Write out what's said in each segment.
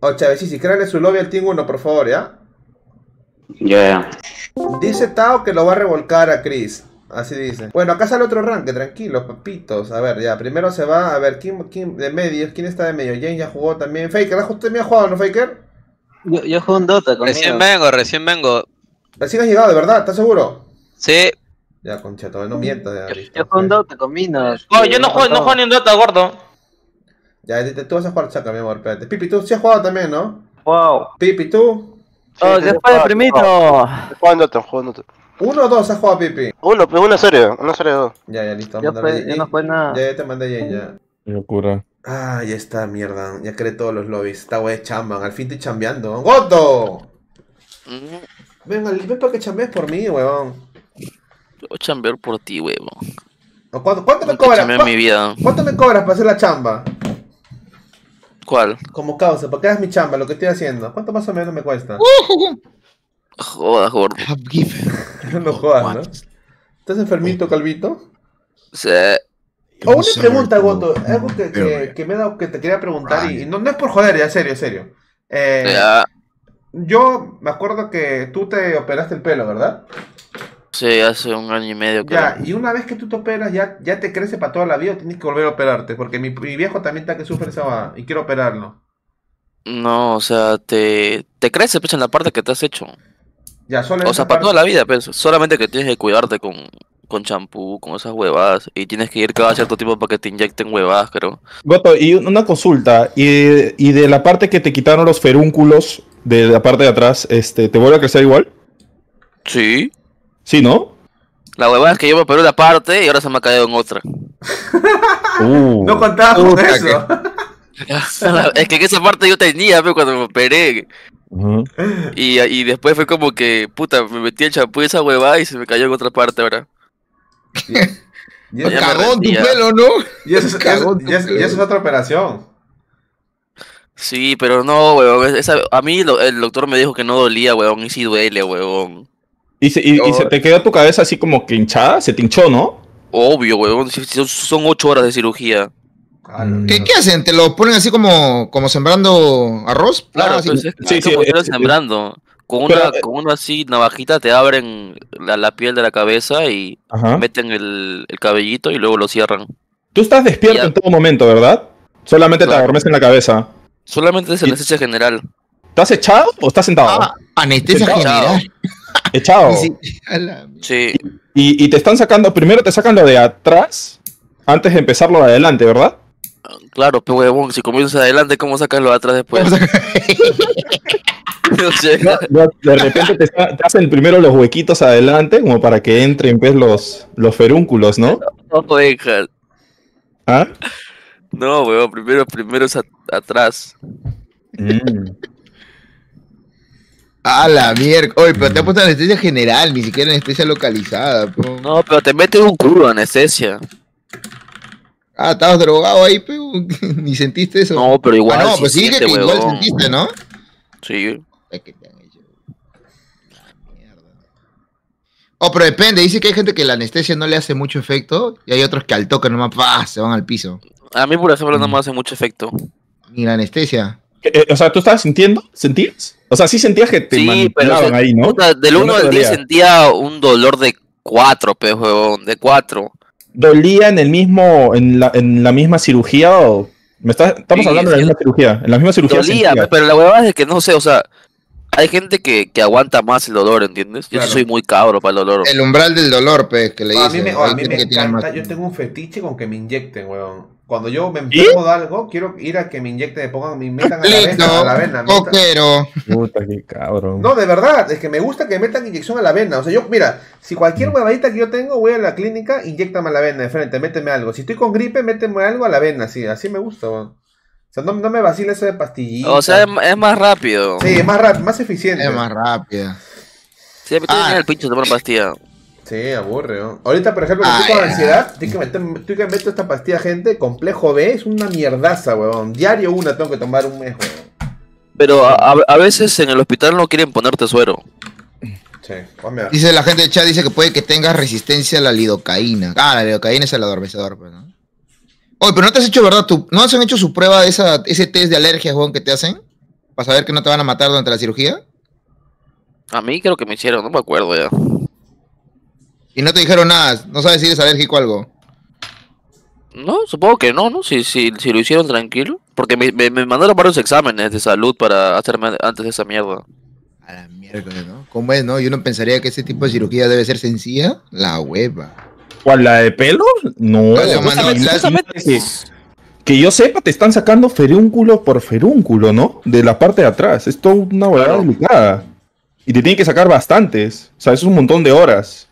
Oh, Chávez, sí, sí, créale su lobby al Team 1, por favor, ¿ya? Ya. Dice Tao que lo va a revolcar a Chris. Así dice. Bueno, acá sale otro rank, tranquilos, papitos. A ver, ya, primero se va. A ver, ¿quién, quién de medio? ¿Quién está de medio? Jane ya jugó también. Faker, ¿usted me ha jugado, no, Faker? Yo, yo juego un Dota conmigo. Recién vengo, recién vengo. Recién has llegado, de verdad, ¿estás seguro? Sí. Ya, conchato, no mientas. Ya, listo. Yo juego un Dota con Minos. No, yo no juego, no juego ni un Dota, gordo. Ya, tú vas a jugar chaca, mi amor, espérate. Pipi, tú sí has jugado también, ¿no? Wow. Pipi, tú. Oh, ¿qué fue, primito? Jugando otro, jugando otro. ¿Uno o dos has jugado, Pipi? Uno, pero una serie, una serie de dos. Ya, ya, listo. Yo, vamos a darle. fue- yo no juego nada. Ya, ya te mandé ya. Qué locura. Ah, ya está, mierda. Ya creé todos los lobbies. Esta wey chamban. Al fin estoy chambeando. ¡Goto! Ven, ven para que chambees por mí, weón. Voy a chambear por ti. ¿O ¿Cuánto, cuánto me cobras? mi vida. ¿Cuánto, cuánto me cobras para hacer la chamba? ¿Cuál? Como causa, porque hagas mi chamba, lo que estoy haciendo. ¿Cuánto más o menos me cuesta? Jodas, gordo. no jodas, ¿no? ¿Estás enfermito, Calvito? Sí. O una pregunta, Goto. Algo que, que, que me he dado que te quería preguntar y no, no es por joder, ya, serio, serio. Eh, Ya. Yo me acuerdo que tú te operaste el pelo, ¿verdad? Sí, hace un año y medio que. Ya, y una vez que tú te operas, ya, ya te crece para toda la vida o tienes que volver a operarte. Porque mi, mi viejo también está que sufre esa va y quiero operarlo. No, o sea, te, te crece pues en la parte que te has hecho. Ya, solo O sea, para parte- toda la vida, pues. Solamente que tienes que cuidarte con con champú, con esas huevadas. Y tienes que ir cada cierto tiempo para que te inyecten huevadas, creo. Goto, y una consulta. Y, y de la parte que te quitaron los ferúnculos, de la parte de atrás, este, ¿te vuelve a crecer igual? Sí. Sí, ¿no? La huevada es que yo me operé una parte y ahora se me ha caído en otra. Uh. No contabas con eso. es que en esa parte yo tenía, pero cuando me operé. Y, y después fue como que, puta, me metí el champú y esa huevada y se me cayó en otra parte ahora. Y Cagón tu pelo, ¿no? Y eso, es- Cagón y eso- y eso es otra operación. Sí, pero no, huevón. esa- a mí lo- el doctor me dijo que no dolía, huevón, y sí duele, huevón. ¿Y, se, y, y se te quedó tu cabeza así como que hinchada? ¿Se te hinchó, no? Obvio, si Son, ocho horas de cirugía. ¿Qué, qué hacen? ¿Te lo ponen así como, como sembrando arroz? Claro, Ah, sí. pues es, es como si lo sembrando. Con una, Pero, eh, con una así navajita te abren la, la piel de la cabeza y Ajá. meten el, el cabellito y luego lo cierran. Tú estás despierto en todo momento, ¿verdad? Solamente te Claro. adormeces en la cabeza. Solamente es anestesia general. ¿Estás echado o estás sentado? Ah, anestesia Sentado. general. Echado. Sí, la- Sí. Y, y te están sacando, primero te sacan lo de atrás antes de empezar lo de adelante, ¿verdad? Claro, pero huevón, si comienzas adelante, ¿cómo sacas lo de atrás después? No, De repente te, te hacen primero los huequitos adelante, como para que entren pues, los, los ferúnculos, ¿no? no deja. ¿Ah? No, huevón, primero, primero es a- atrás. Mm. A la mierda. Oye, pero te han puesto anestesia general, ni siquiera anestesia localizada. po. No, pero te meten un culo anestesia. Ah, estabas drogado ahí, pero ni sentiste eso. No, pero igual Ah, no, pues sí que igual huevón. sentiste, ¿no? Sí. Es que te han hecho. La mierda. Oh, pero depende. Dice que hay gente que la anestesia no le hace mucho efecto y hay otros que al toque nomás ¡pah! se van al piso. A mí, por ejemplo, no me hace mucho efecto. Ni la anestesia. Eh, o sea, ¿tú estabas sintiendo? ¿Sentías? O sea, sí sentías que te Sí, pero manipulaban ahí, ¿no? puta, del Pero 1 no te al 10 dolía. sentía un dolor de 4, pues, huevón, de 4. ¿Dolía en el mismo, en la, en la misma cirugía o...? Me está- estamos Sí, hablando de la misma cirugía. En la misma cirugía Dolía, pero la huevada es que no sé, o sea, hay gente que, que aguanta más el dolor, ¿entiendes? Yo Claro. soy muy cabro para el dolor. El umbral del dolor, pues, que le No, a dicen. mí me, a mí me encanta, más- yo tengo un fetiche con que me inyecten, weón. Cuando yo me enfermo de algo, quiero ir a que me inyecten, me pongan, me metan a la vena, a la vena. coquero. Puta, qué cabrón. No, de verdad, es que me gusta que me metan inyección a la vena. O sea, yo, mira, si cualquier huevadita que yo tengo, voy a la clínica, inyectame a la vena de frente, méteme algo. Si estoy con gripe, méteme algo a la vena, sí, así me gusta. O sea, no, no me vacila eso de pastillitas. O sea, es, es más rápido. Sí, es más rápido, más eficiente. Es más rápida. Sí, me tiene Ah. el pincho de tomar pastilla. Sí, aburre, ¿no? Ahorita, por ejemplo, que estoy con ansiedad, estoy que, meter, estoy que meto esta pastilla, gente, complejo B, es una mierdaza, weón. Diario una tengo que tomar un mes, weón. Pero a, veces en el hospital no quieren ponerte suero. Sí, a- Dice la gente del chat, dice que puede que tengas resistencia a la lidocaína. Ah, la lidocaína es el adormecedor, pues, ¿no? Oye, pero no te has hecho, ¿verdad? ¿Tú, ¿No has hecho su prueba de esa, ese test de alergias, weón, que te hacen? para saber que no te van a matar durante la cirugía? A mí creo que me hicieron, no me acuerdo ya. Y no te dijeron nada, no sabes si eres alérgico a algo. No, supongo que no, ¿no? Si, si, si lo hicieron tranquilo. Porque me, me, me mandaron varios exámenes de salud para hacerme antes de esa mierda. A la miércoles, ¿no? ¿Cómo es, no? Yo no pensaría que ese tipo de cirugía debe ser sencilla. La hueva. ¿Cuál, la de pelo? No. Justamente- justamente que, que yo sepa, te están sacando ferúnculo por ferúnculo, ¿no? De la parte de atrás. Es toda una huevada Claro. delicada. Y te tienen que sacar bastantes. O sea, eso es un montón de horas.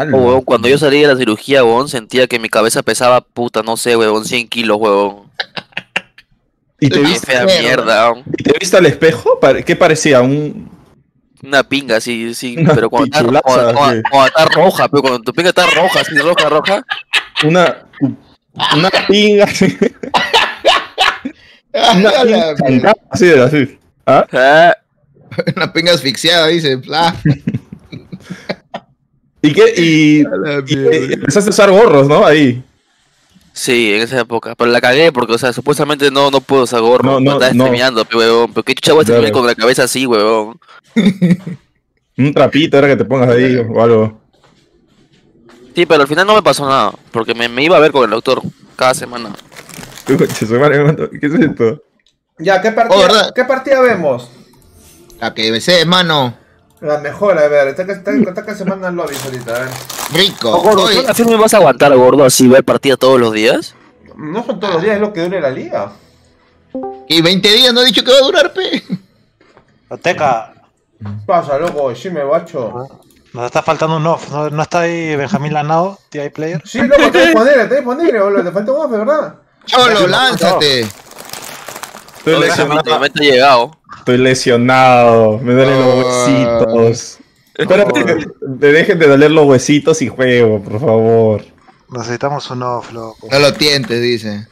Ala. Oh, huevón, cuando yo salí de la cirugía, huevón, sentía que mi cabeza pesaba, puta, no sé, huevón, 100 kilos, huevón. ¿Y te viste, fea mierda. mierda, huevón. y te viste al espejo? ¿Qué parecía? Un... Una pinga, sí, sí, Una pero cuando está, cuando, cuando- cuando está roja, pero cuando tu pinga está roja, así, roja, roja. Una... Una pinga. así. Una pinga así de así. ¿Ah? Ah, Una pinga asfixiada, dice. ¿Y qué? Y, y- y empezaste a usar gorros, ¿no? Ahí. Sí, en esa época, pero la cagué porque, o sea, supuestamente no, no puedo usar gorro, No, no, no, estaba no. streameando, huevón, pero qué chucha voy a streamear con la cabeza así, huevón. Un trapito era que te pongas ahí o algo. Sí, pero al final no me pasó nada, porque me, me iba a ver con el doctor cada semana. Concha su madre, ¿cuánto- ¿Qué es esto? Ya, ¿qué Oh, partida, ¿verdad? ¿qué partida vemos? La que besé, mano. La mejor, a ver, está que, está, está que se mandan lobbies ahorita, a ver. Rico. Oh, gordo, ¿tú así me vas a aguantar, gordo, así ver partida todos los días? No son todos los días, es lo que dure la liga. y 20 días no he dicho que va a durar, pe. Oteca, Pasa, loco, sí me bacho. nos está faltando un off. ¿No, no está ahí Benjamín Lanao, TI Player? Sí, loco, está disponible, está disponible, boludo. Te falta un off, de verdad. Cholo, lánzate. Últimamente he llegado. Estoy lesionado. Me duelen los Oh. huesitos. Espérate que me dejen de doler los huesitos y juego, por favor. Necesitamos un off, loco. No lo tientes, dice.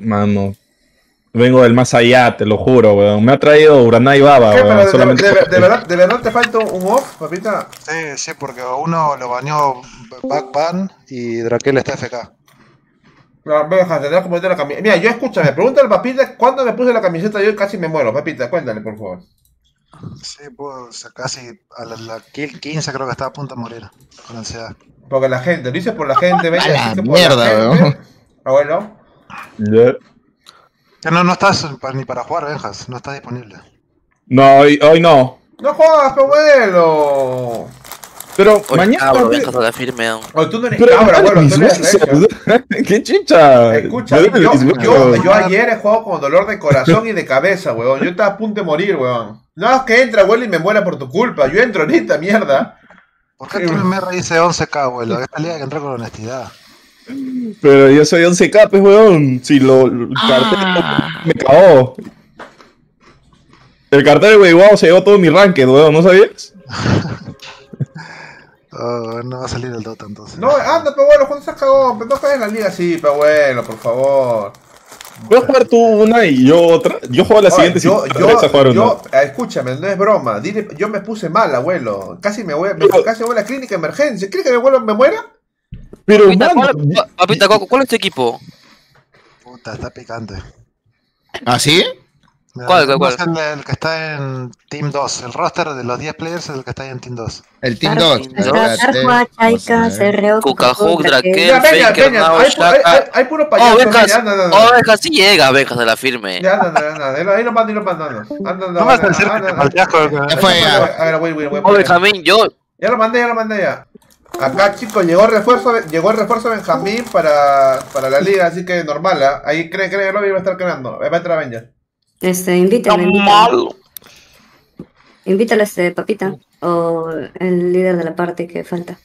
Mano. Vengo del más allá, te lo juro, weón. Me ha traído Uraná y Baba, ¿Qué, weón. de, solamente de- verdad, ¿De verdad te falta un off, papita? Sí, sí, porque uno lo bañó Backban y Drakel está FK. No, deja, tendrás que ponerte la camiseta. Mira, yo escúchame, pregúntale al papita cuándo me puse la camiseta, yo casi me muero. Papita, cuéntale, por favor. Sí, pues casi a la, la kill 15 creo que estaba a punto de morir con ansiedad. Porque la gente, lo hice por la gente, venga, A la mierda, weón. Abuelo. Ya. Ya no, no estás ni para jugar, Benjas, no está disponible. No, hoy, hoy no. No pe abuelo. Pero Oye, mañana. cabro, pe- vengas a la firme. Oye, tú no eres pero cabra, abuelo, tú eres. ¿Qué chicha? Escucha, yo, ayer he jugado con dolor de corazón y de cabeza, weón. Yo estaba a punto de morir, weón. No es que entra, abuelo, y me muera por tu culpa. Yo entro ahorita, mierda. ¿Por qué tu MR dice 11k, abuelo? Esta liga hay que entrar con honestidad. Pero yo soy 11k, pues, weón. Si lo. El cartel me cagó. El cartel de Weiwao se llevó todo mi ranked, weón, ¿no sabías? Oh, no va a salir el Dota entonces. No, anda, pe abuelo, ¿cuándo estás cagón? Pe, No juegues en la liga así, pe abuelo, por favor. ¿Puedes jugar tú una y yo otra? Yo juego la Oye, siguiente yo, si te yo, interesa jugar una. yo, eh, escúchame, no es broma. Dile, yo me puse mal, abuelo. Casi me voy, me- casi voy a la clínica de emergencia. ¿Quieres que mi abuelo me muera? Pero, Papita, mano, ¿cuál, pa- papita, ¿cuál, cuál es tu equipo? Puta, está picante. ¿Ah, sí? Mira, ¿Cuál, cuál, es El, el que está en Team 2. El roster de los 10 players es el que está ahí en Team 2. El Team Claro, 2. Está Tarjua, Chaika, CRO, Cucajú, Draquel. Ya, Peña, Faker, Nao, hay, pu- hay, Shaka. hay, hay puro Oh, payaso. Venjas, sí llega, Venjas de la firme. Ya, anda, anda. Ahí lo- mando, ahí lo mando. Anda, anda, anda. A. A. Oh, Benjamín, yo, Ya lo mandé, ya lo mandé ya. Acá chicos, llegó refuerzo, llegó el refuerzo Benjamín para, para la liga, así que normal, ¿ah? Ahí creen, creen que el lobby va a estar creando. Va a entrar Benja. Este, invítalo, invítalo. Invítalo este, papita. O el líder de la parte que falta.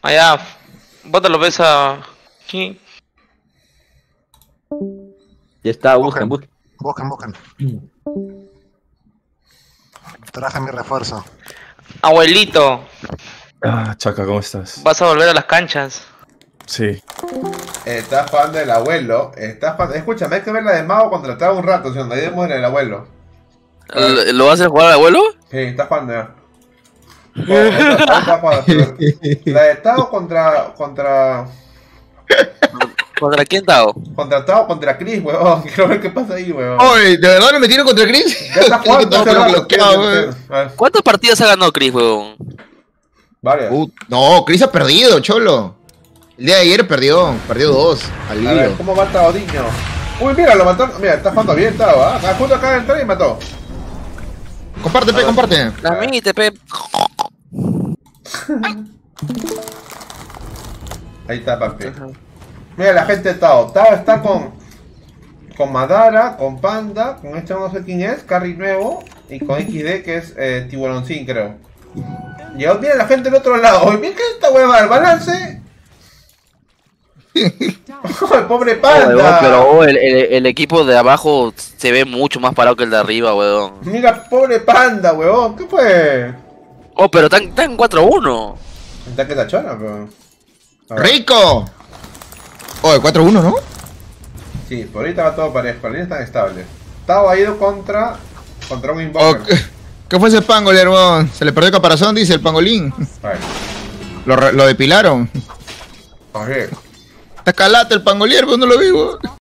Allá, vos te lo ves a. ¿Quién? Ya está, busquen, busquen. Busquen, busquen. Traje mi refuerzo. Abuelito, Ah, Chaca, ¿cómo estás? vas a volver a las canchas. Sí. Está jugando el abuelo. Está jugando... Escúchame, hay que ver la de Mago contra Tao un rato, o no? Ahí vemos el abuelo. ¿lo lo vas a jugar al abuelo? Sí, está jugando ya. Oh, está- está jugando, pero La de Tao contra. contra. ¿Contra quién Tao? Contra Tao, contra Chris, weón. Quiero ver qué pasa ahí, weón. Oye, ¿de verdad me metieron contra Chris? Ya está jugando, ver, ¿Cuántas partidas ha ganado Chris, weón? Varias. Uh, no, Chris ha perdido, cholo. El día de ayer perdió, perdió dos. A ver. ¿cómo va Taodiño? Uy, mira, lo mató. Mira, está jugando bien, Tao, ¿ah? Acá, Justo de entrar y mató. Comparte, pe, comparte. La mite, pe. Ahí está, papi. Mira la gente de Tao. Tao está con. Con Madara, con Panda, con este no sé quién es, Carry nuevo, y con XD que es eh, Tiburoncín, creo. Y ahora mira la gente del otro lado. Oye, mira que esta hueva, el balance. El pobre Oh, Panda. weón, pero oh, el, el- el equipo de abajo se ve mucho más parado que el de arriba, weón. Mira, pobre Panda, huevón. ¿Qué fue? Oh, pero están está en 4-1. Está que tachona, ver. ¡Rico! Oye, 4-1, ¿no? Sí, por ahorita va todo parejo, la línea está estable. Ha ido contra. contra un Oh, invoker. ¿qué, qué fue ese pangolín, hermano? Se le perdió el caparazón, dice el pangolín. Lo, lo depilaron. ver. Está el pangolín, pero no lo vi, weón.